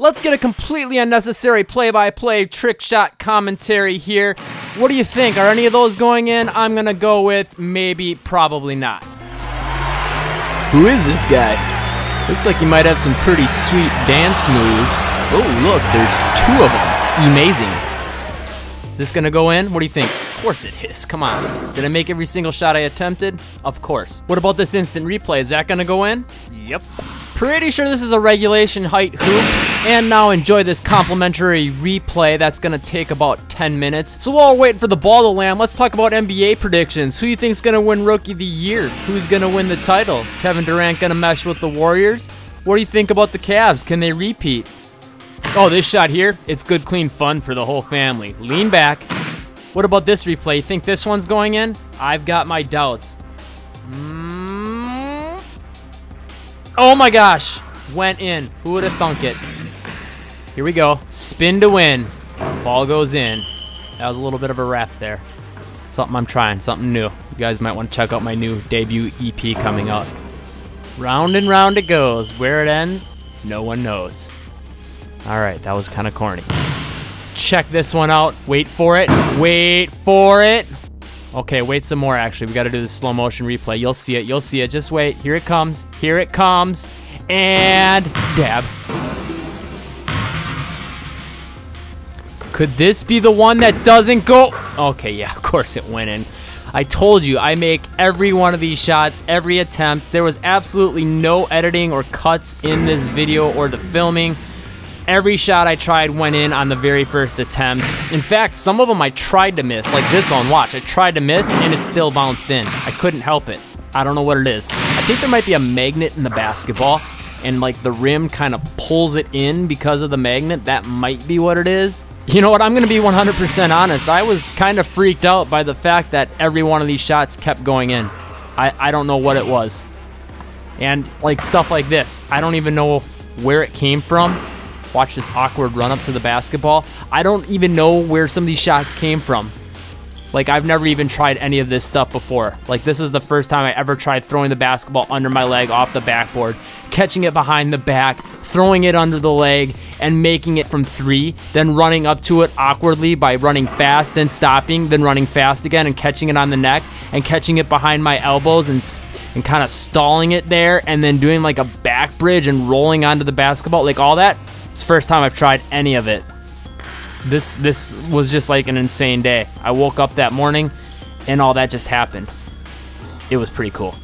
Let's get a completely unnecessary play-by-play trick shot commentary here. What do you think? Are any of those going in? I'm gonna go with maybe, probably not. Who is this guy? Looks like he might have some pretty sweet dance moves. Oh, look, there's two of them. Amazing. Is this gonna go in? What do you think? Of course it is. Come on. Did I make every single shot I attempted? Of course. What about this instant replay? Is that gonna go in? Yep. Pretty sure this is a regulation height hoop. And now enjoy this complimentary replay that's going to take about 10 minutes. So while we're waiting for the ball to land, let's talk about NBA predictions. Who you think's going to win Rookie of the Year? Who's going to win the title? Kevin Durant going to mesh with the Warriors? What do you think about the Cavs? Can they repeat? Oh, this shot here, it's good, clean fun for the whole family. Lean back. What about this replay? You think this one's going in? I've got my doubts. Oh my gosh. Went in. Who would have thunk it? Here we go. Spin to win. Ball goes in. That was a little bit of a wrap there. Something I'm trying, something new. You guys might want to check out my new debut EP coming out. Round and round it goes. Where it ends, no one knows. Alright, that was kind of corny. Check this one out. Wait for it. Wait for it. Okay, wait some more actually. We got to do the slow motion replay. You'll see it. You'll see it. Just wait. Here it comes. Here it comes. And dab. Could this be the one that doesn't go? Okay, yeah, of course it went in. I told you, I make every one of these shots, every attempt. There was absolutely no editing or cuts in this video or the filming. Every shot I tried went in on the very first attempt. In fact, some of them I tried to miss, like this one, watch. I tried to miss and it still bounced in. I couldn't help it. I don't know what it is. I think there might be a magnet in the basketball and like the rim kind of pulls it in because of the magnet. That might be what it is. You know what? I'm going to be 100% honest. I was kind of freaked out by the fact that every one of these shots kept going in. I, I don't know what it was. And like stuff like this, I don't even know where it came from. Watch this awkward run up to the basketball. I don't even know where some of these shots came from. Like, I've never even tried any of this stuff before. Like, this is the first time I ever tried throwing the basketball under my leg off the backboard, catching it behind the back, throwing it under the leg, and making it from three, then running up to it awkwardly by running fast, then stopping, then running fast again, and catching it on the neck, and catching it behind my elbows, and, and kind of stalling it there, and then doing like a back bridge and rolling onto the basketball. Like, all that. It's first time I've tried any of it this this was just like an insane day. I woke up that morning and all that just happened. It was pretty cool.